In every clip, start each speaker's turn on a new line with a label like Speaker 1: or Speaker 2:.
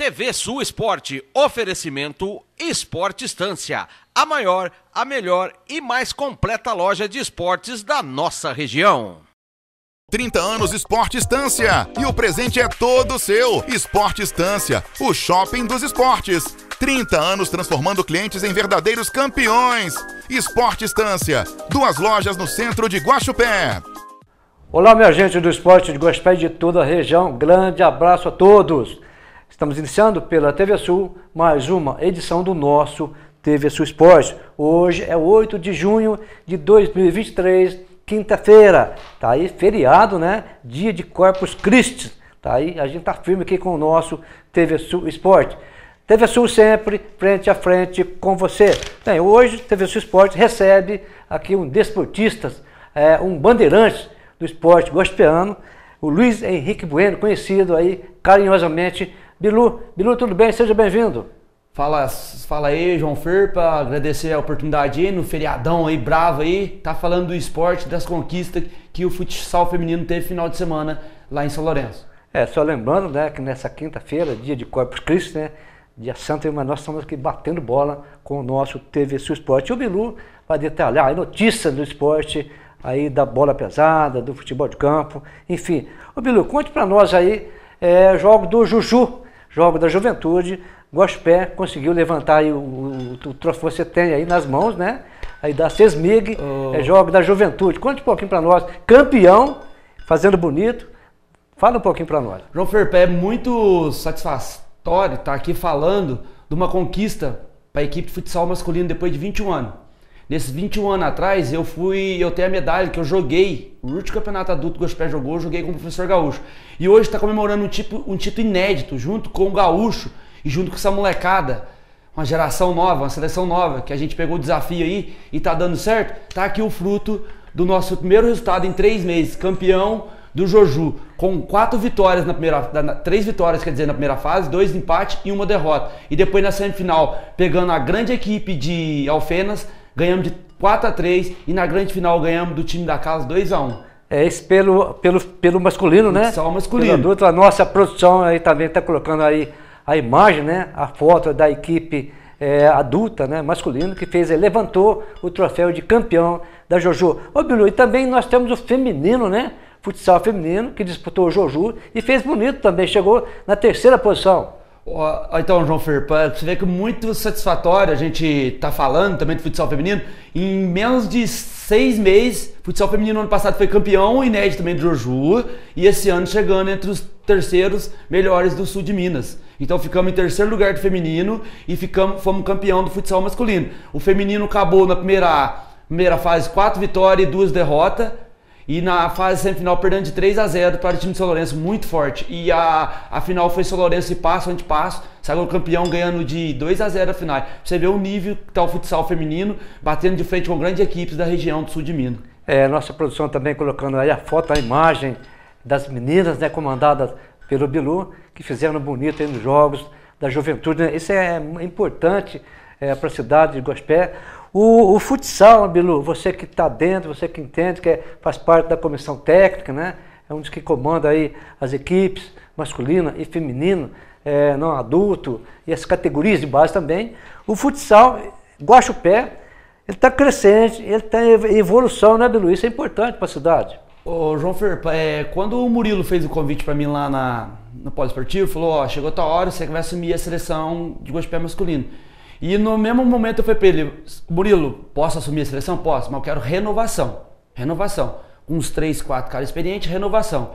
Speaker 1: TV Sul Esporte, oferecimento Esporte Estância, a maior, a melhor e mais completa loja de esportes da nossa região.
Speaker 2: 30 anos Esporte Estância e o presente é todo seu. Esporte Estância, o shopping dos esportes. 30 anos transformando clientes em verdadeiros campeões. Esporte Estância, duas lojas no centro de Guaxupé.
Speaker 3: Olá, minha gente do esporte de Guaxupé de toda a região. Grande abraço a todos. Estamos iniciando pela TV Sul mais uma edição do nosso TV Sul Esporte. Hoje é 8 de junho de 2023 quinta-feira. Tá aí feriado, né? Dia de Corpus Christi. Tá aí, a gente tá firme aqui com o nosso TV Sul Esporte. TV Sul sempre frente a frente com você. Bem, hoje TV Sul Esporte recebe aqui um desportista, é, um bandeirante do esporte gospiano, o Luiz Henrique Bueno, conhecido aí carinhosamente Bilu. Bilu, tudo bem? Seja bem-vindo.
Speaker 4: Fala, fala aí, João Ferpa, agradecer a oportunidade aí no feriadão aí, bravo aí, tá falando do esporte, das conquistas que o futsal feminino teve final de semana lá em São Lourenço.
Speaker 3: É, só lembrando, né, que nessa quinta-feira, dia de Corpus Christi, né, dia santo, mas nós estamos aqui batendo bola com o nosso TV Sul Esporte. E o Bilu vai detalhar aí notícias do esporte, aí da bola pesada, do futebol de campo, enfim. Ô Bilu, conte para nós aí, é, jogo do Juju, jogo da juventude, Gospé conseguiu levantar aí o, o, o troféu que você tem aí nas mãos, né? Aí da Sesmig, oh. é jogo da juventude. Conte um pouquinho para nós. Campeão, fazendo bonito. Fala um pouquinho para nós.
Speaker 4: João Ferpé, é muito satisfatório estar aqui falando de uma conquista para a equipe de futsal masculino depois de 21 anos. Nesses 21 anos atrás, eu fui, eu tenho a medalha que eu joguei, o último campeonato adulto que o Gospé jogou, eu joguei com o professor Gaúcho. E hoje está comemorando um, tipo, um título inédito, junto com o Gaúcho, e junto com essa molecada, uma geração nova, uma seleção nova, que a gente pegou o desafio aí e tá dando certo, tá aqui o fruto do nosso primeiro resultado em três meses, campeão do Joju, com quatro vitórias na primeira, três vitórias, quer dizer, na primeira fase, dois empates e uma derrota. E depois na semifinal, pegando a grande equipe de Alfenas, ganhamos de 4 a 3 e na grande final ganhamos do time da casa 2 a 1.
Speaker 3: É isso pelo, pelo, pelo masculino, né?
Speaker 4: Só masculino. Pelo
Speaker 3: adulto, a nossa produção aí também está colocando aí a imagem, né, a foto da equipe é, adulta, né, masculino, que fez, levantou o troféu de campeão da Jojo. Ô Bilu, e também nós temos o feminino, né, futsal feminino, que disputou o Jojo e fez bonito também, chegou na terceira posição.
Speaker 4: Então, João Fer, você vê que muito satisfatório a gente tá falando também do futsal feminino. Em menos de seis meses, futsal feminino ano passado foi campeão inédito também do Joju e esse ano chegando entre os terceiros melhores do sul de Minas. Então ficamos em terceiro lugar do feminino e ficamos, fomos campeão do futsal masculino. O feminino acabou na primeira, primeira fase quatro vitórias e duas derrotas. E na fase semifinal perdendo de 3 a 0 para o time de São Lourenço, muito forte. E a, a final foi São Lourenço e passo ante passo, saiu campeão ganhando de 2 a 0 a final. Você vê o nível que está o futsal feminino, batendo de frente com grandes equipes da região do sul de Minas.
Speaker 3: É, nossa produção também colocando aí a foto, a imagem das meninas, né, comandadas pelo Bilu, que fizeram bonito aí nos jogos da juventude. Né? Isso é importante é, para a cidade de Gospé. O, o futsal, Bilu, você que está dentro, você que entende, que é, faz parte da comissão técnica, né? é um dos que comanda aí as equipes masculina e feminina, é, não adulto e as categorias de base também. O futsal, Guaxupé, ele está crescente, ele está em evolução, né, Bilu? Isso é importante para a cidade.
Speaker 4: Ô, João Fer, é, quando o Murilo fez o convite para mim lá na, no pós-esportivo, falou, ó, chegou a tua hora, você vai assumir a seleção de gospel masculino. E no mesmo momento eu falei para ele, Murilo, posso assumir a seleção? Posso, mas eu quero renovação. Renovação. Uns três, quatro caras experientes, renovação.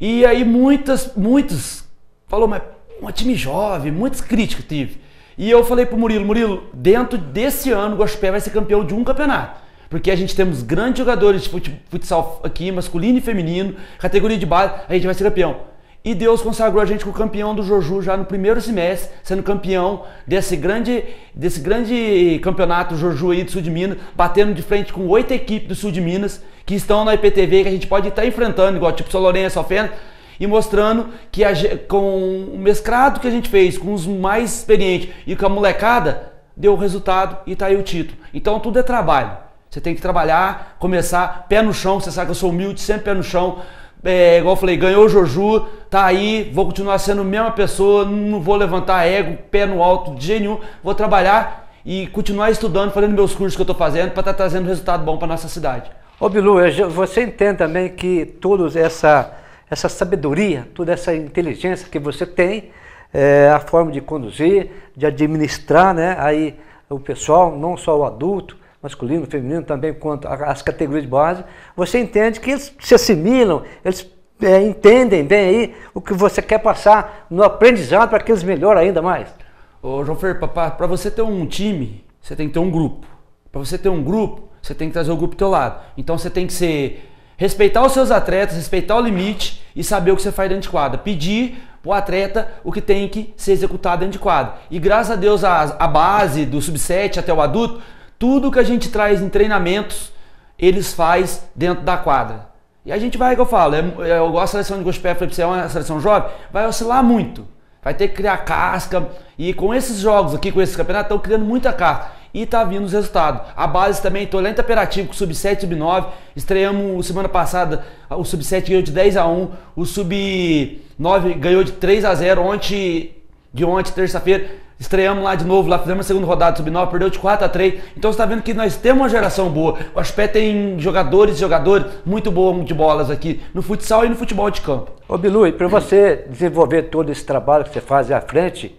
Speaker 4: E aí muitas, muitos, falou, mas um time jovem, muitas críticas tive. E eu falei pro Murilo, Murilo, dentro desse ano o Gospel vai ser campeão de um campeonato. Porque a gente temos grandes jogadores de futsal aqui, masculino e feminino, categoria de base, a gente vai ser campeão. E Deus consagrou a gente com o campeão do Joju já no primeiro semestre, sendo campeão desse grande, desse grande campeonato Joju aí do sul de Minas, batendo de frente com oito equipes do sul de Minas que estão na IPTV, que a gente pode estar enfrentando, igual tipo São Lourenço, Alfena, e mostrando que a, com o mesclado que a gente fez, com os mais experientes e com a molecada, deu o resultado e tá aí o título. Então tudo é trabalho. Você tem que trabalhar, começar pé no chão. Você sabe que eu sou humilde, sempre pé no chão. É, igual eu falei, ganhou o Joju, tá aí, vou continuar sendo a mesma pessoa, não vou levantar ego, pé no alto de jeito nenhum, vou trabalhar e continuar estudando, fazendo meus cursos que eu estou fazendo para estar tá trazendo resultado bom para nossa cidade.
Speaker 3: Ô Bilu, você entende também que toda essa, essa sabedoria, toda essa inteligência que você tem, é, a forma de conduzir, de administrar né, aí o pessoal, não só o adulto, masculino, feminino, também quanto as categorias de base, você entende que eles se assimilam, eles é, entendem bem aí o que você quer passar no aprendizado para que eles melhorem ainda mais.
Speaker 4: Ô João Fer, para você ter um time, você tem que ter um grupo. Para você ter um grupo, você tem que trazer o grupo do teu lado. Então você tem que ser respeitar os seus atletas, respeitar o limite e saber o que você faz dentro de quadra. Pedir o atleta o que tem que ser executado dentro de quadra. E graças a Deus a, a base do sub-7 até o adulto tudo que a gente traz em treinamentos, eles faz dentro da quadra. E a gente vai, que eu falo, é, é, eu gosto da seleção de gospel, você, é uma seleção jovem, vai oscilar muito. Vai ter que criar casca. E com esses jogos aqui, com esses campeonatos, estão criando muita casca. E tá vindo os resultados. A base também, tô lento operativo com o Sub-7 e Sub-9. Estreamos semana passada, o Sub-7 ganhou de 10 a 1 o Sub-9 ganhou de 3 a 0 ontem, de ontem, terça-feira. Estreamos lá de novo, lá fizemos a segunda rodada sub-9, perdeu de 4 a 3. Então você está vendo que nós temos uma geração boa. O Aspé tem jogadores e jogadores muito bons de bolas aqui no futsal e no futebol de campo.
Speaker 3: Ô Bilu, e para você desenvolver todo esse trabalho que você faz à frente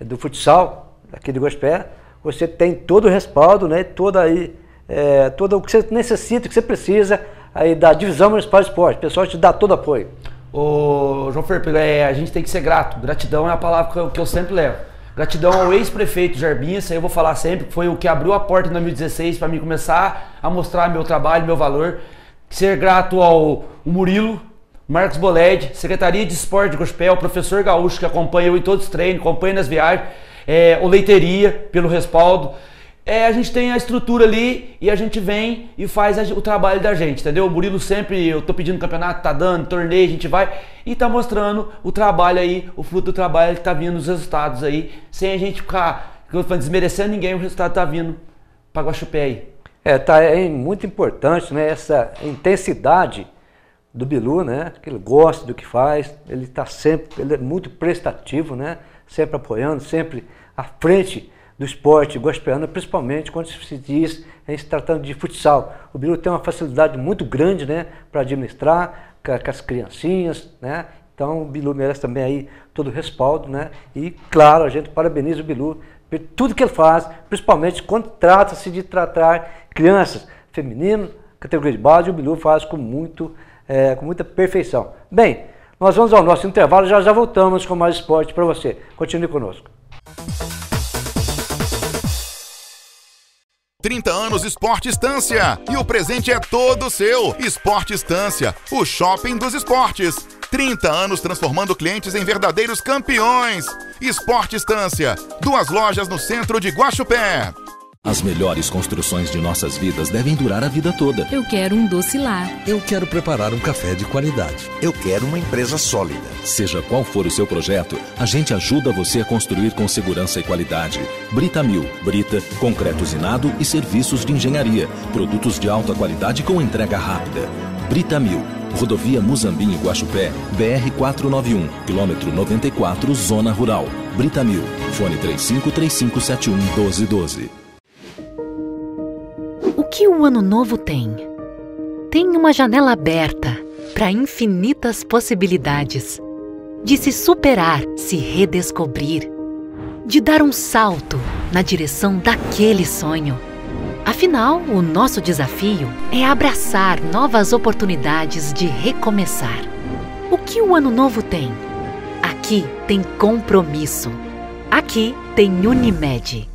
Speaker 3: do futsal aqui de Gospé, você tem todo o respaldo, né? Toda aí, é, todo o que você necessita, o que você precisa aí da divisão municipal de esporte. O pessoal te dá todo apoio.
Speaker 4: Ô João Fer, é, a gente tem que ser grato. Gratidão é a palavra que eu, que eu sempre levo. Gratidão ao ex-prefeito Jarbinha, eu vou falar sempre, foi o que abriu a porta em 2016 para mim começar a mostrar meu trabalho, meu valor. Ser grato ao Murilo, Marcos Boled, Secretaria de Esporte de Gospel, professor Gaúcho, que acompanha eu em todos os treinos, acompanha nas viagens, é, o Leiteria, pelo respaldo é, a gente tem a estrutura ali e a gente vem e faz o trabalho da gente, entendeu? O Murilo sempre, eu tô pedindo campeonato, tá dando, torneio, a gente vai e tá mostrando o trabalho aí, o fruto do trabalho que tá vindo, os resultados aí, sem a gente ficar desmerecendo ninguém, o resultado tá vindo para Guaxupé aí.
Speaker 3: É, tá, é muito importante, né, essa intensidade do Bilu, né, que ele gosta do que faz, ele tá sempre, ele é muito prestativo, né, sempre apoiando, sempre à frente do esporte gospelano, principalmente quando se diz em se tratando de futsal. O Bilu tem uma facilidade muito grande né, para administrar com, com as criancinhas, né? Então o Bilu merece também aí todo o respaldo, né? E claro, a gente parabeniza o Bilu por tudo que ele faz, principalmente quando trata-se de tratar crianças, feminino, categoria de base, o Bilu faz com, muito, é, com muita perfeição. Bem, nós vamos ao nosso intervalo, já já voltamos com mais esporte para você. Continue conosco.
Speaker 2: 30 anos Esporte Estância. E o presente é todo seu. Esporte Estância, o shopping dos esportes. 30 anos transformando clientes em verdadeiros campeões. Esporte Estância, duas lojas no centro de Guaxupé.
Speaker 5: As melhores construções de nossas vidas devem durar a vida toda.
Speaker 6: Eu quero um doce lar.
Speaker 7: Eu quero preparar um café de qualidade.
Speaker 8: Eu quero uma empresa sólida.
Speaker 5: Seja qual for o seu projeto, a gente ajuda você a construir com segurança e qualidade. Brita Mil, Brita, concreto usinado e serviços de engenharia. Produtos de alta qualidade com entrega rápida. Brita Mil, Rodovia Muzambinho Guaxupé, BR 491, quilômetro 94, Zona Rural. Brita Mil, fone 353571 1212
Speaker 6: que o ano novo tem? Tem uma janela aberta para infinitas possibilidades de se superar, se redescobrir, de dar um salto na direção daquele sonho. Afinal, o nosso desafio é abraçar novas oportunidades de recomeçar. O que o ano novo tem? Aqui tem compromisso. Aqui tem Unimed.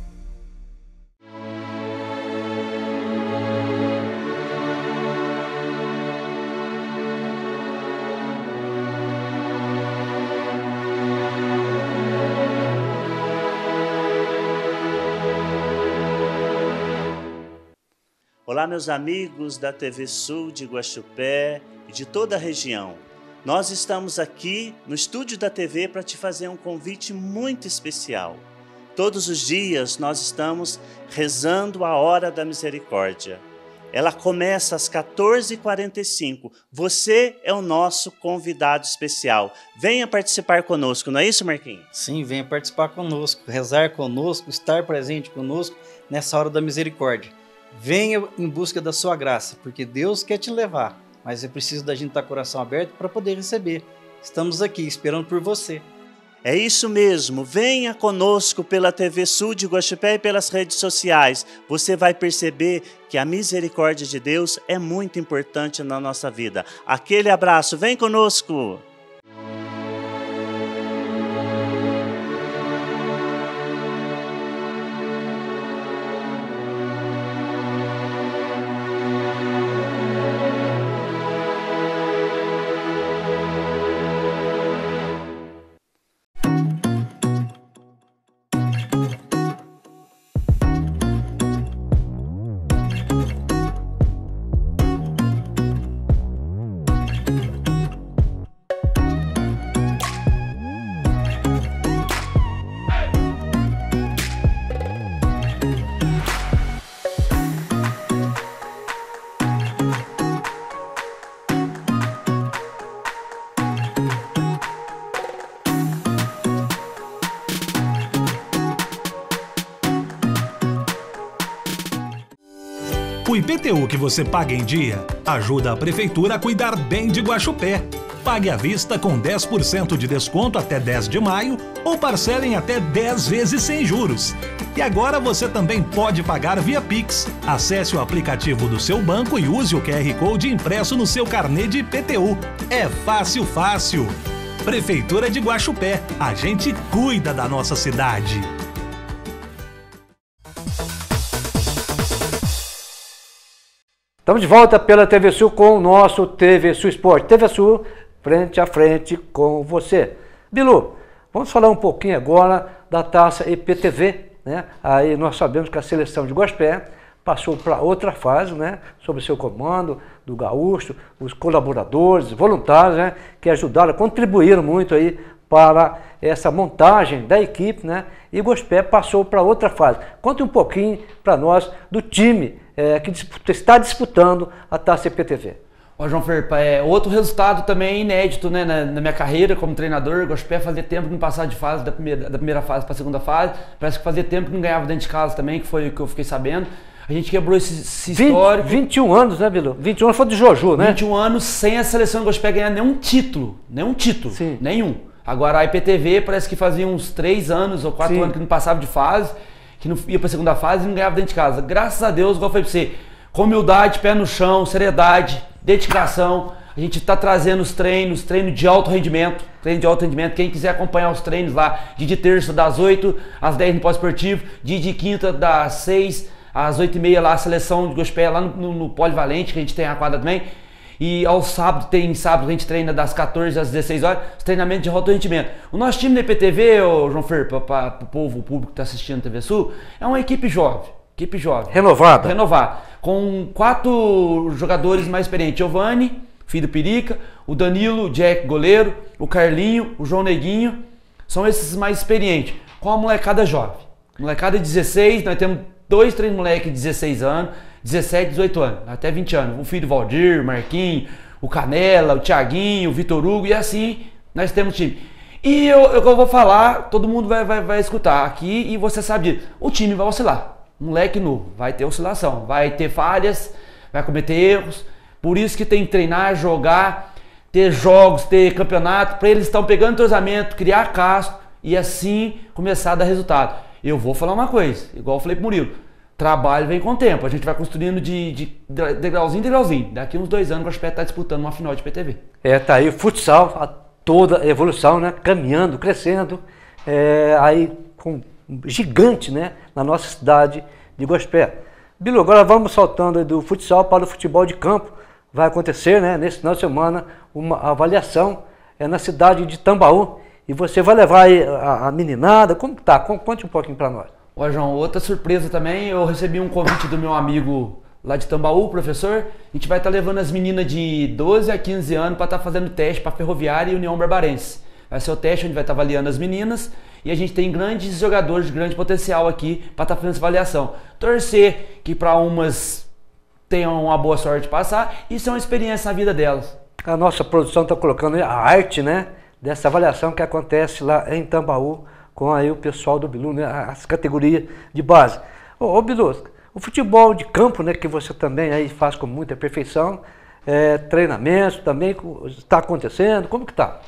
Speaker 9: Olá, meus amigos da TV Sul de Guaxupé e de toda a região. Nós estamos aqui no estúdio da TV para te fazer um convite muito especial. Todos os dias nós estamos rezando a hora da misericórdia. Ela começa às 14h45. Você é o nosso convidado especial. Venha participar conosco, não é isso, Marquinhos?
Speaker 10: Sim, venha participar conosco, rezar conosco, estar presente conosco nessa hora da misericórdia. Venha em busca da sua graça, porque Deus quer te levar, mas é preciso da gente estar coração aberto para poder receber. Estamos aqui esperando por você.
Speaker 9: É isso mesmo, venha conosco pela TV Sul de Guaxupé e pelas redes sociais. Você vai perceber que a misericórdia de Deus é muito importante na nossa vida. Aquele abraço, vem conosco!
Speaker 11: IPTU que você paga em dia ajuda a prefeitura a cuidar bem de Guaxupé. Pague à vista com 10% de desconto até 10 de maio ou parcelem até 10 vezes sem juros. E agora você também pode pagar via Pix. Acesse o aplicativo do seu banco e use o QR Code impresso no seu carnê de IPTU. É fácil, fácil. Prefeitura de Guaxupé. A gente cuida da nossa cidade.
Speaker 3: Estamos de volta pela TV Sul com o nosso TV Sul Esporte. TV Sul, frente a frente com você. Bilu, vamos falar um pouquinho agora da taça EPTV. Né? Aí nós sabemos que a seleção de Gospé passou para outra fase, né? sob seu comando, do Gaúcho, os colaboradores, voluntários, né? que ajudaram, contribuíram muito aí para essa montagem da equipe, né? E Gospé passou para outra fase. Conte um pouquinho para nós do time é, que disputa, está disputando a Taça EPTV.
Speaker 4: Ó, João Ferpa, é outro resultado também inédito né, na, na minha carreira como treinador. Gospé fazia tempo que não passava de fase, da primeira, da primeira fase para a segunda fase. Parece que fazia tempo que não ganhava dentro de casa também, que foi o que eu fiquei sabendo. A gente quebrou esse, esse
Speaker 3: 20,
Speaker 4: histórico.
Speaker 3: 21 anos, né, Bilu? 21 anos foi do Joju, né?
Speaker 4: 21 anos sem a seleção do Gospé ganhar nenhum título. Nenhum título.
Speaker 3: Sim.
Speaker 4: Nenhum. Agora a IPTV parece que fazia uns 3 anos ou 4
Speaker 3: Sim.
Speaker 4: anos que não passava de fase, que não ia para a segunda fase e não ganhava dentro de casa. Graças a Deus, igual falei para você, com humildade, pé no chão, seriedade, dedicação. A gente está trazendo os treinos, treino de alto rendimento, treino de alto rendimento. Quem quiser acompanhar os treinos lá, dia de terça das 8 às 10 no pós-esportivo, dia de quinta das 6 às 8 e meia lá, a seleção de gospel lá no, no, no Polivalente, que a gente tem a quadra também. E ao sábado, tem sábado, a gente treina das 14 às 16 horas, os treinamentos de alto rendimento. O nosso time da IPTV, ô João Fer, para o povo, o público que está assistindo a TV Sul, é uma equipe jovem. Equipe jovem.
Speaker 3: Renovada.
Speaker 4: Renovada. Com quatro jogadores mais experientes. Giovanni, filho do Perica, o Danilo, o Jack, goleiro, o Carlinho, o João Neguinho. São esses mais experientes. Com a molecada jovem. Molecada de 16, nós temos dois, três moleques de 16 anos, 17, 18 anos, até 20 anos. O filho do Valdir, o Marquinho, o Canela, o Thiaguinho, o Vitor Hugo, e assim nós temos time. E eu, eu, eu vou falar, todo mundo vai, vai, vai escutar aqui e você sabe disso. O time vai oscilar. Moleque novo, vai ter oscilação, vai ter falhas, vai cometer erros. Por isso que tem que treinar, jogar, ter jogos, ter campeonato, para eles estão pegando entrosamento, criar casco e assim começar a dar resultado. Eu vou falar uma coisa, igual eu falei pro Murilo. Trabalho vem com o tempo. A gente vai construindo de, de degrauzinho em degrauzinho. Daqui uns dois anos o Gospé está disputando uma final de PTV.
Speaker 3: É, tá aí o futsal, a toda a evolução, né? Caminhando, crescendo. É, aí com gigante, né? Na nossa cidade de Gospé. Bilu, agora vamos saltando do futsal para o futebol de campo. Vai acontecer, né? Nesse final de semana, uma avaliação é na cidade de Tambaú. E você vai levar a, a meninada. Como tá? Conte um pouquinho para nós.
Speaker 4: Ó, João, outra surpresa também, eu recebi um convite do meu amigo lá de Tambaú, professor. A gente vai estar tá levando as meninas de 12 a 15 anos para estar tá fazendo teste para Ferroviária e União Barbarense. Vai ser o teste onde vai estar tá avaliando as meninas e a gente tem grandes jogadores de grande potencial aqui para estar tá fazendo essa avaliação. Torcer que para umas tenham uma boa sorte de passar. Isso é uma experiência na vida delas.
Speaker 3: A nossa produção está colocando a arte, né? Dessa avaliação que acontece lá em Tambaú com aí o pessoal do Bilu, né? As categorias de base. Ô, ô Bilu, o futebol de campo, né? Que você também aí faz com muita perfeição, é, treinamento também está acontecendo, como que está?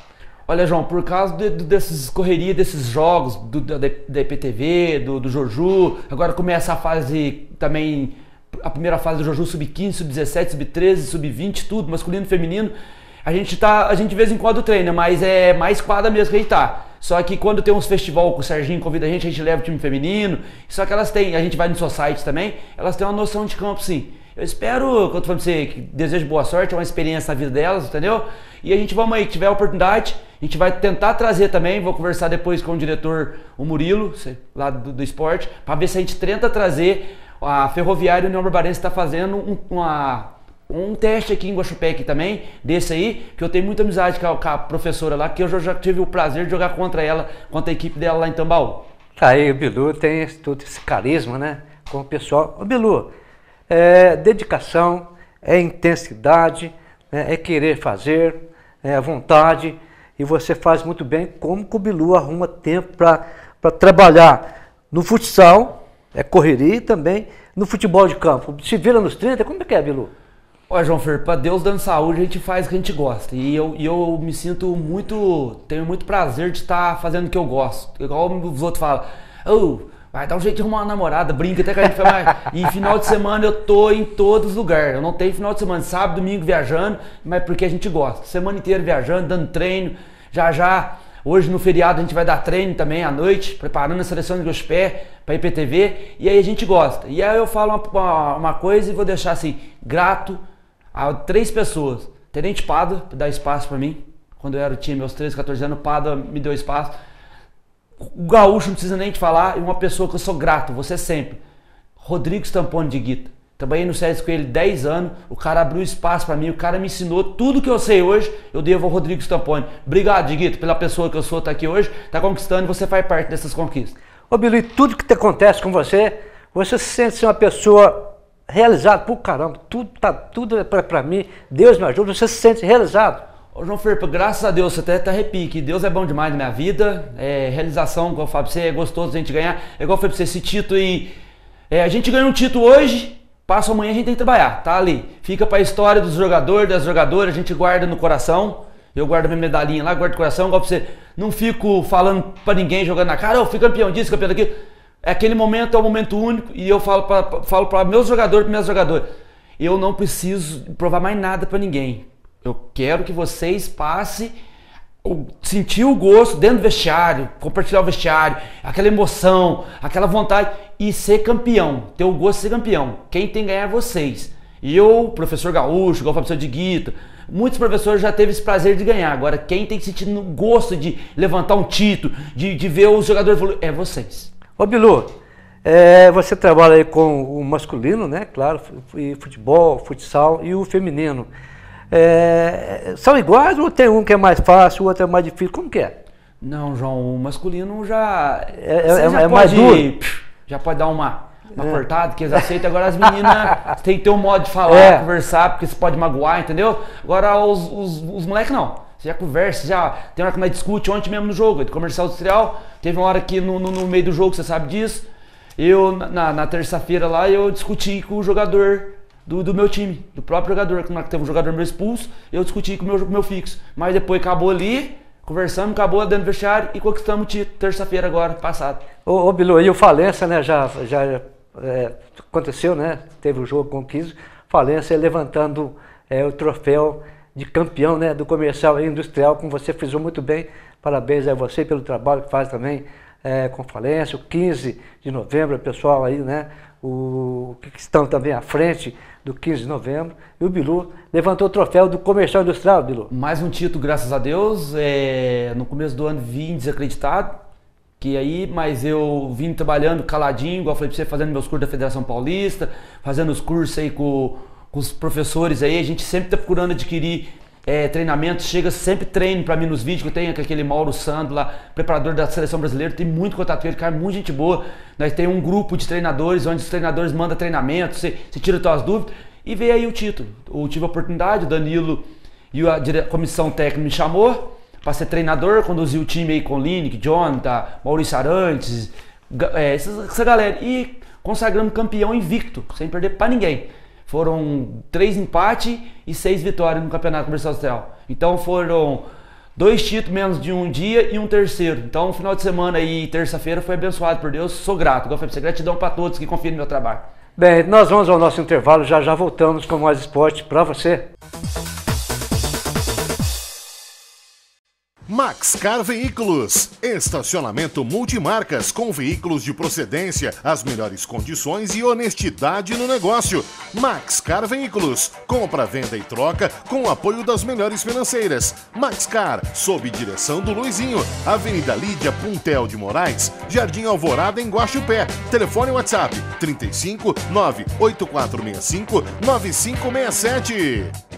Speaker 4: Olha, João, por causa de, de, desses desses jogos do, da, da IPTV, do, do Joju, agora começa a fase também, a primeira fase do Joju sub-15, sub-17, sub-13, sub-20, tudo, masculino e feminino. A gente tá, a gente de vez em quando treina, mas é mais quadra mesmo que a gente tá. Só que quando tem uns festival com o Serginho convida a gente, a gente leva o time feminino. Só que elas têm, a gente vai no society também, elas têm uma noção de campo sim. Eu espero, quando falando pra você, que desejo boa sorte, é uma experiência na vida delas, entendeu? E a gente vamos aí, que tiver a oportunidade, a gente vai tentar trazer também, vou conversar depois com o diretor, o Murilo, lá do, do esporte, para ver se a gente tenta trazer a Ferroviária União Barbarense está fazendo um, uma, um teste aqui em Guaxupé também, desse aí, que eu tenho muita amizade com a, com a, professora lá, que eu já tive o prazer de jogar contra ela, contra a equipe dela lá em Tambaú.
Speaker 3: Tá aí, o Bilu tem todo esse carisma, né, com o pessoal. Ô Bilu, é dedicação, é intensidade, né, é querer fazer, é vontade, e você faz muito bem, como que o Bilu arruma tempo para trabalhar no futsal, é correria também, no futebol de campo. Se vira nos 30, como é que é, Bilu?
Speaker 4: Olha, João Fer, para Deus dando saúde, a gente faz o que a gente gosta. E eu, e eu me sinto muito, tenho muito prazer de estar fazendo o que eu gosto. Igual os outros falam, oh, vai dar um jeito de arrumar uma namorada, brinca até que a gente mais. E final de semana eu tô em todos os lugares. Eu não tenho final de semana, sábado, domingo viajando, mas porque a gente gosta. Semana inteira viajando, dando treino. Já já, hoje no feriado a gente vai dar treino também à noite, preparando a seleção de Gospé para IPTV. E aí a gente gosta. E aí eu falo uma, uma coisa e vou deixar assim, grato a três pessoas. Tenente Pada, dar espaço para mim. Quando eu era o time, aos 13, 14 anos, Pada me deu espaço. O Gaúcho não precisa nem te falar, e uma pessoa que eu sou grato, você sempre. Rodrigo Stampone de Guita. Trabalhei no SESC com ele 10 anos, o cara abriu espaço para mim, o cara me ensinou tudo que eu sei hoje, eu devo ao Rodrigo Stampone. Obrigado, Diguito, pela pessoa que eu sou, tá aqui hoje, tá conquistando e você faz parte dessas conquistas.
Speaker 3: Ô Bilu, e tudo que acontece com você, você se sente ser uma pessoa realizado, por caramba, tudo, tá, tudo é para mim, Deus me ajuda, você se sente realizado.
Speaker 4: Ô João Ferpa, graças a Deus, você até, até repique, Deus é bom demais na minha vida, é, realização, igual eu falo pra você, é gostoso a gente ganhar, é igual eu falei pra você, esse título aí, é, a gente ganhou um título hoje, passa amanhã a gente tem que trabalhar, tá ali, fica pra história dos jogadores, das jogadoras, a gente guarda no coração, eu guardo minha medalhinha lá, guardo no coração, igual pra você, não fico falando pra ninguém, jogando na cara, eu oh, fui campeão disso, campeão daquilo, aquele momento, é um momento único e eu falo para falo para meus jogadores, para minhas jogadoras, eu não preciso provar mais nada para ninguém. Eu quero que vocês passem sentir o gosto dentro do vestiário, compartilhar o vestiário, aquela emoção, aquela vontade e ser campeão, ter o gosto de ser campeão. Quem tem que ganhar é vocês. E eu, professor Gaúcho, igual o professor de Guita, muitos professores já teve esse prazer de ganhar. Agora, quem tem que sentir no gosto de levantar um título, de, de ver os jogadores evoluir, é vocês.
Speaker 3: Ô Bilu, é, você trabalha aí com o masculino, né? Claro, futebol, futsal e o feminino. É, são iguais ou tem um que é mais fácil, o outro é mais difícil? Como que é?
Speaker 4: Não, João, o masculino já.
Speaker 3: É, é, já é pode, mais duro.
Speaker 4: Já pode dar uma, uma é. cortada, que eles aceitam. Agora as meninas tem que ter um modo de falar, é. conversar, porque você pode magoar, entendeu? Agora os, os, os moleques não. Você já conversa, já tem hora que nós discute ontem mesmo no jogo, comercial industrial. Teve uma hora que no, no, no meio do jogo, você sabe disso. Eu, na, na terça-feira lá, eu discuti com o jogador do, do meu time, do próprio jogador. Quando teve um jogador meu expulso, eu discuti com o meu, meu fixo. Mas depois acabou ali, conversamos, acabou dentro do vestiário e conquistamos o título terça-feira agora, passado.
Speaker 3: Ô, ô Bilu, e o Falência, né, já, já é, aconteceu, né? Teve o jogo com o 15, Falência levantando é, o troféu de campeão né, do comercial e industrial, como você frisou muito bem. Parabéns a você pelo trabalho que faz também é, com falência. O 15 de novembro, o pessoal aí, né, o, que estão também à frente do 15 de novembro. E o Bilu levantou o troféu do comercial industrial, Bilu.
Speaker 4: Mais um título, graças a Deus. É, no começo do ano vim desacreditado. Que aí, mas eu vim trabalhando caladinho, igual eu falei pra você, fazendo meus cursos da Federação Paulista, fazendo os cursos aí com com os professores aí, a gente sempre está procurando adquirir é, treinamentos, chega sempre treino para mim nos vídeos que eu tenho com aquele Mauro Sando lá, preparador da seleção brasileira, tem muito contato com ele, cara, muita gente boa. Nós temos um grupo de treinadores onde os treinadores mandam treinamento, você, tira suas dúvidas. E veio aí o título. Eu tive a oportunidade, o Danilo e a comissão técnica me chamou para ser treinador, conduzir o time aí com Lineker, Jonathan, Maurício Arantes, é, essa, essa galera. E consagrando campeão invicto, sem perder para ninguém. Foram três empates e seis vitórias no Campeonato Comercial Social. Então foram dois títulos menos de um dia e um terceiro. Então, final de semana e terça-feira foi abençoado por Deus. Sou grato. Igual falei, gratidão para todos que confiam no meu trabalho.
Speaker 3: Bem, nós vamos ao nosso intervalo. Já já voltamos com mais esporte para você.
Speaker 12: Maxcar Veículos. Estacionamento multimarcas com veículos de procedência, as melhores condições e honestidade no negócio. Maxcar Veículos. Compra, venda e troca com o apoio das melhores financeiras. Maxcar, sob direção do Luizinho. Avenida Lídia Puntel de Moraes, Jardim Alvorada em Guaxupé. Telefone WhatsApp 35 98465 9567.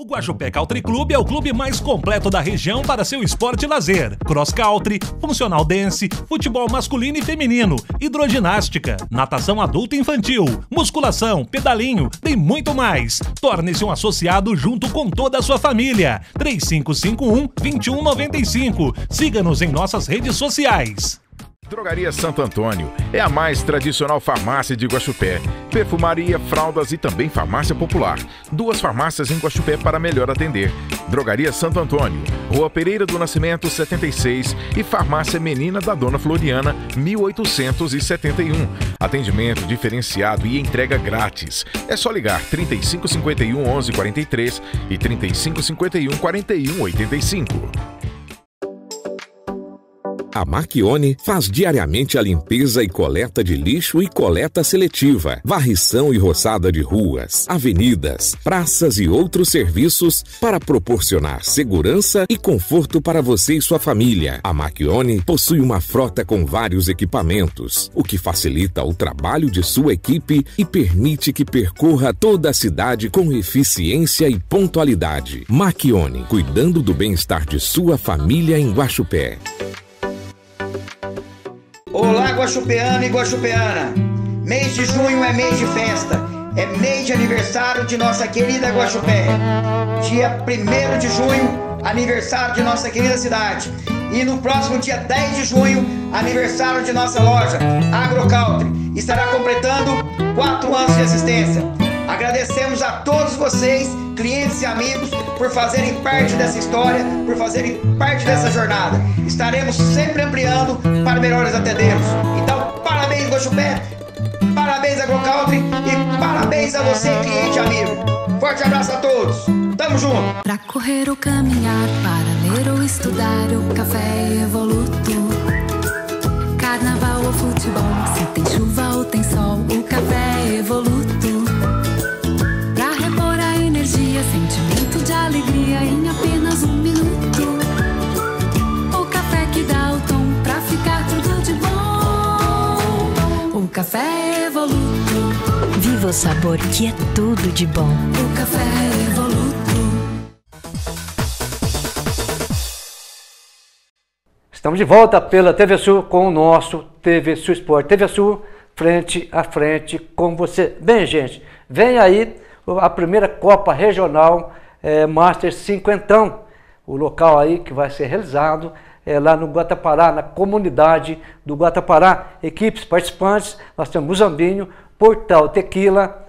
Speaker 11: O Guajupé Country Club é o clube mais completo da região para seu esporte e lazer. Cross country, funcional dance, futebol masculino e feminino, hidroginástica, natação adulto e infantil, musculação, pedalinho e muito mais. Torne-se um associado junto com toda a sua família. 3551 2195. Siga-nos em nossas redes sociais.
Speaker 2: Drogaria Santo Antônio é a mais tradicional farmácia de Guaxupé. Perfumaria, fraldas e também farmácia popular. Duas farmácias em Guaxupé para melhor atender. Drogaria Santo Antônio, Rua Pereira do Nascimento 76 e Farmácia Menina da Dona Floriana 1871. Atendimento diferenciado e entrega grátis. É só ligar 3551 1143 e 3551 4185.
Speaker 13: A Marchione faz diariamente a limpeza e coleta de lixo e coleta seletiva, varrição e roçada de ruas, avenidas, praças e outros serviços para proporcionar segurança e conforto para você e sua família. A Marchione possui uma frota com vários equipamentos, o que facilita o trabalho de sua equipe e permite que percorra toda a cidade com eficiência e pontualidade. Marchione, cuidando do bem-estar de sua família em Guaxupé.
Speaker 14: Olá, Guaxupeano e Guaxupeana! Mês de junho é mês de festa, é mês de aniversário de nossa querida Guaxupé. Dia 1 de junho, aniversário de nossa querida cidade. E no próximo dia 10 de junho, aniversário de nossa loja, AgroCountry. Estará completando 4 anos de existência. Agradecemos a todos vocês, clientes e amigos, por fazerem parte dessa história, por fazerem parte dessa jornada. Estaremos sempre ampliando para melhores atendê-los. Então, parabéns, Gochupé, parabéns, AgroCountry e parabéns a você, cliente e amigo. Forte abraço a todos. Tamo junto.
Speaker 15: Para correr ou caminhar, para ler ou estudar, o café é evoluto. Carnaval ou futebol, se tem chuva ou tem sol, o café é evoluto.
Speaker 6: Sabor que é tudo de bom.
Speaker 15: O café é evoluto.
Speaker 3: Estamos de volta pela TV Sul com o nosso TV Sul Esporte. TV Sul, frente a frente com você. Bem, gente, vem aí a primeira Copa Regional é, Master Cinquentão, o local aí que vai ser realizado é, lá no Guatapará, na comunidade do Guatapará. Equipes participantes, nós temos Muzambinho, Portal Tequila,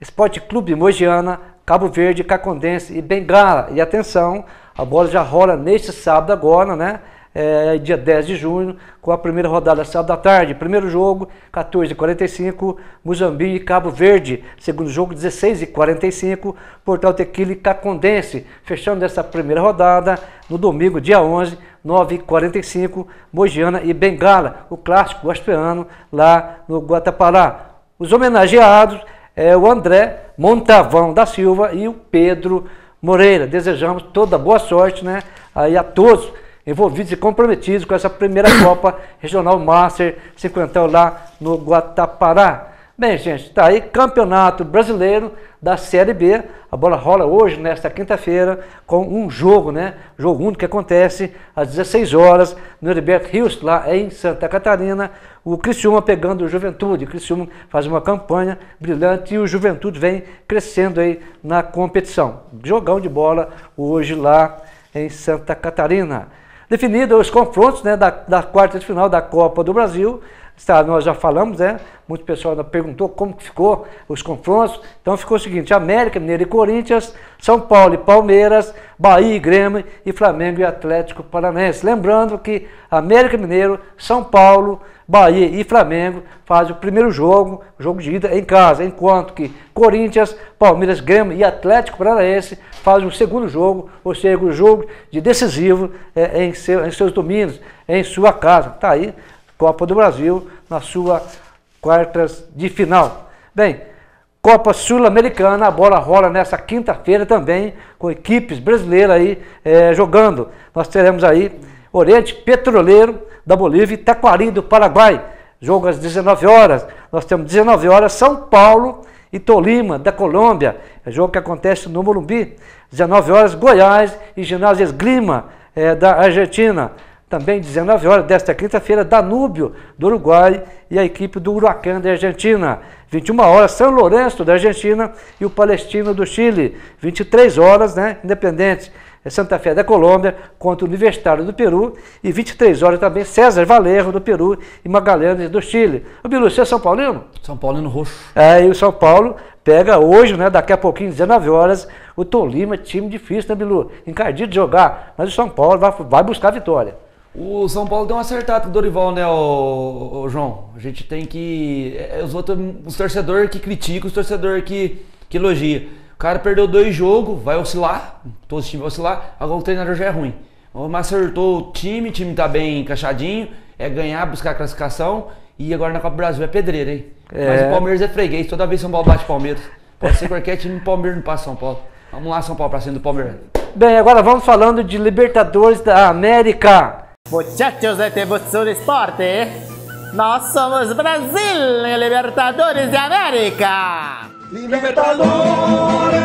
Speaker 3: Esporte Clube Mogiana, Cabo Verde, Cacondense e Bengala. E atenção, a bola já rola neste sábado agora, né? é, dia 10 de junho, com a primeira rodada sábado da tarde. Primeiro jogo, 14h45, Muzambique e Cabo Verde. Segundo jogo, 16h45, Portal Tequila e Cacondense. Fechando essa primeira rodada, no domingo, dia 11, 9h45, Mogiana e Bengala, o clássico gospelano lá no Guatapará. Os homenageados é o André Montavão da Silva e o Pedro Moreira. Desejamos toda boa sorte né, aí a todos envolvidos e comprometidos com essa primeira Copa Regional Master 50 lá no Guatapará. Bem, gente, está aí Campeonato Brasileiro da Série B. A bola rola hoje, nesta quinta-feira, com um jogo, né? Jogo único que acontece às 16 horas no Heriberto Rios, lá em Santa Catarina. O Criciúma pegando o Juventude. O Criciúma faz uma campanha brilhante e o Juventude vem crescendo aí na competição. Jogão de bola hoje lá em Santa Catarina. Definidos os confrontos né, da, da quarta de final da Copa do Brasil, Está, nós já falamos, né? Muito pessoal perguntou como que ficou os confrontos. Então ficou o seguinte: América, Mineiro e Corinthians, São Paulo e Palmeiras, Bahia e Grêmio e Flamengo e Atlético Paranaense. Lembrando que América Mineiro, São Paulo, Bahia e Flamengo fazem o primeiro jogo, jogo de ida em casa, enquanto que Corinthians, Palmeiras, Grêmio e Atlético Paranaense fazem o segundo jogo, ou seja, o jogo de decisivo é, em, seu, em seus domínios, em sua casa. Está aí Copa do Brasil na sua quartas de final. Bem, Copa Sul-Americana, a bola rola nessa quinta-feira também, com equipes brasileiras aí é, jogando. Nós teremos aí Oriente Petroleiro da Bolívia e Taquari do Paraguai. Jogo às 19 horas. Nós temos 19 horas São Paulo e Tolima da Colômbia. É jogo que acontece no Morumbi. 19 horas Goiás e Ginásio Esgrima é, da Argentina. Também 19 horas desta quinta-feira, Danúbio do Uruguai e a equipe do Huracan da Argentina. 21 horas, São Lourenço da Argentina e o Palestino do Chile. 23 horas, né, Independente é Santa Fé da Colômbia contra o Universitário do Peru. E 23 horas também César Valerro do Peru e Magalhães do Chile. O Bilu, você é São Paulino?
Speaker 4: São Paulino roxo.
Speaker 3: É, e o São Paulo pega hoje, né, daqui a pouquinho, 19 horas, o Tolima, time difícil, né, Bilu? Encardido de jogar, mas o São Paulo vai, vai buscar a vitória.
Speaker 4: O São Paulo deu uma acertada com o Dorival, né, o, João? A gente tem que. É, os outros, os torcedores que criticam, os torcedores que, que elogiam. O cara perdeu dois jogos, vai oscilar, todos os times vão oscilar, agora o treinador já é ruim. Mas acertou o time, o time tá bem encaixadinho, é ganhar, buscar a classificação, e agora na Copa do Brasil é pedreira, hein? É. Mas o Palmeiras é freguês, toda vez São Paulo bate Palmeiras. Pode ser qualquer time, Palmeiras não passa São Paulo. Vamos lá, São Paulo, pra cima do Palmeiras.
Speaker 3: Bem, agora vamos falando de Libertadores da América.
Speaker 16: Muchachos de Tebutsul Esporte, nós somos Brasil Libertadores de América! Libertadores!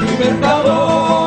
Speaker 16: Libertadores!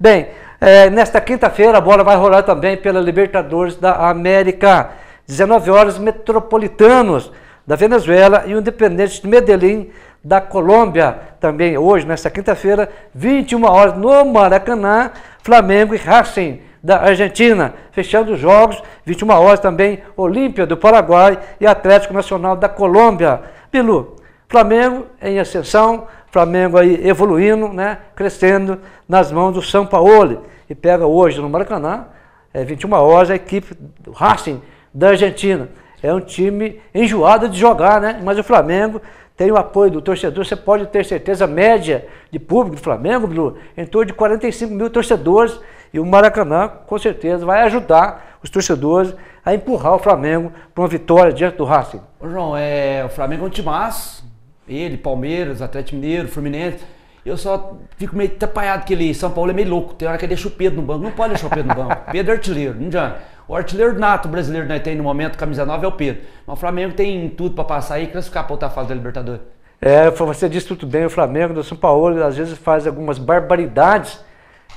Speaker 3: Bem, é, nesta quinta-feira a bola vai rolar também pela Libertadores da América. 19 horas, Metropolitanos da Venezuela e o Independente de Medellín da Colômbia. Também hoje, nesta quinta-feira, 21 horas no Maracanã, Flamengo e Racing da Argentina. Fechando os jogos, 21 horas também, Olímpia do Paraguai e Atlético Nacional da Colômbia. Bilu, Flamengo em ascensão, Flamengo aí evoluindo, né, crescendo nas mãos do São Paulo e pega hoje no Maracanã, é 21 horas, a equipe do Racing da Argentina. É um time enjoado de jogar, né? Mas o Flamengo tem o apoio do torcedor, você pode ter certeza, média de público do Flamengo, Blue, em torno de 45 mil torcedores, e o Maracanã, com certeza, vai ajudar os torcedores a empurrar o Flamengo para uma vitória diante do Racing.
Speaker 4: João, é, o Flamengo é um timaço, ele, Palmeiras, Atlético Mineiro, Fluminense, eu só fico meio atrapalhado que ele, São Paulo é meio louco. Tem hora que ele deixa o Pedro no banco. Não pode deixar o Pedro no banco. Pedro é artilheiro, não adianta. O artilheiro nato brasileiro que nós tem no momento, camisa 9, é o Pedro. Mas o Flamengo tem tudo para passar aí e classificar para outra fase da Libertadores.
Speaker 3: É, você disse tudo bem, o Flamengo do São Paulo às vezes faz algumas barbaridades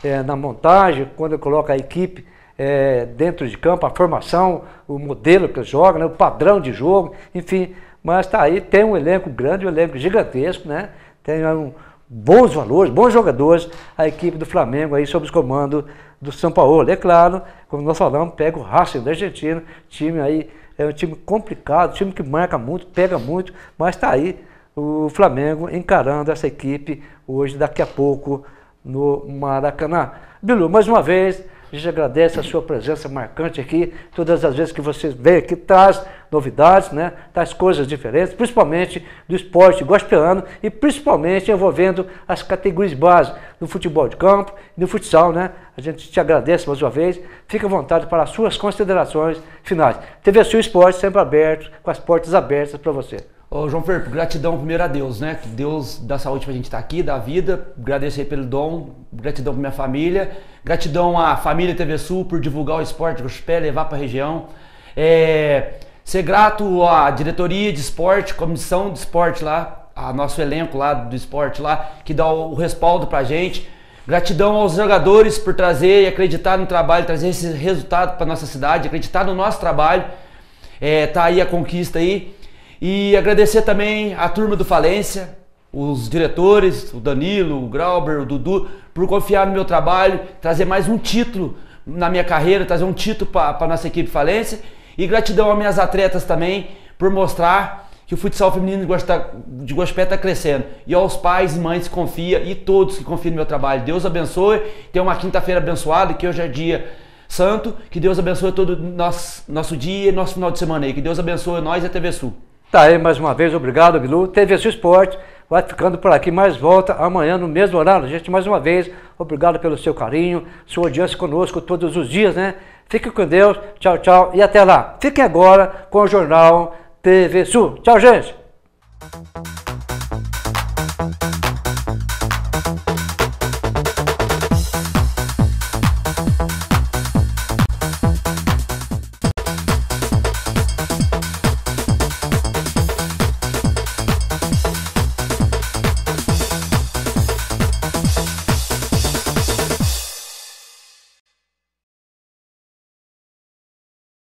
Speaker 3: é, na montagem, quando coloca a equipe é, dentro de campo, a formação, o modelo que joga, né, o padrão de jogo, enfim. Mas está aí, tem um elenco grande, um elenco gigantesco, né? Tem um, bons valores, bons jogadores, a equipe do Flamengo aí sob os comandos do São Paulo. É claro, como nós falamos, pega o Racing da Argentina, time aí é um time complicado, time que marca muito, pega muito, mas está aí o Flamengo encarando essa equipe hoje, daqui a pouco, no Maracanã. Bilu, mais uma vez, A gente agradece a sua presença marcante aqui, todas as vezes que você vem aqui, traz novidades, né? traz coisas diferentes, principalmente do esporte gospelano e principalmente envolvendo as categorias básicas do futebol de campo e do futsal. Né? A gente te agradece mais uma vez, fica à vontade para as suas considerações finais. TV Sul Esporte sempre aberto, com as portas abertas para você.
Speaker 4: Ô, João Ferro, gratidão primeiro a Deus, né? Que Deus dá saúde pra gente estar aqui, dá vida. Agradecer pelo dom, gratidão pra minha família. Gratidão à família TV Sul por divulgar o esporte do pé, levar pra região. É, ser grato à diretoria de esporte, comissão de esporte lá, a nosso elenco lá do esporte lá, que dá o respaldo pra gente. Gratidão aos jogadores por trazer e acreditar no trabalho, trazer esse resultado para nossa cidade, acreditar no nosso trabalho. É, tá aí a conquista aí. E agradecer também a turma do Falência, os diretores, o Danilo, o Grauber, o Dudu, por confiar no meu trabalho, trazer mais um título na minha carreira, trazer um título para a nossa equipe Falência. E gratidão às minhas atletas também por mostrar que o futsal feminino de Guaxupé está crescendo. E aos pais e mães que confiam e todos que confiam no meu trabalho. Deus abençoe. Tenha uma quinta-feira abençoada, que hoje é dia santo. Que Deus abençoe todo nosso, nosso dia e nosso final de semana aí. Que Deus abençoe nós e a TV Sul.
Speaker 3: Tá aí mais uma vez, obrigado, Bilu. TV Sul Esporte vai ficando por aqui, mas volta amanhã no mesmo horário. Gente, mais uma vez, obrigado pelo seu carinho, sua audiência conosco todos os dias, né? Fique com Deus, tchau, tchau e até lá. Fiquem agora com o Jornal TV Sul. Tchau, gente!